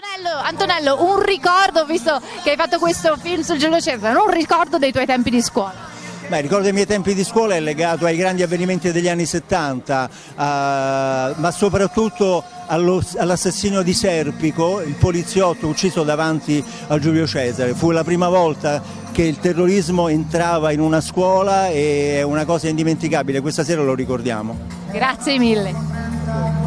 Antonello, Antonello, un ricordo, visto che hai fatto questo film sul Giulio Cesare, un ricordo dei tuoi tempi di scuola. Beh, ricordo dei miei tempi di scuola è legato ai grandi avvenimenti degli anni 70, uh, eh, ma soprattutto allo, all'assassinio di Serpico, il poliziotto ucciso davanti a Giulio Cesare. Fu la prima volta che il terrorismo entrava in una scuola e è una cosa indimenticabile, questa sera lo ricordiamo. Grazie mille.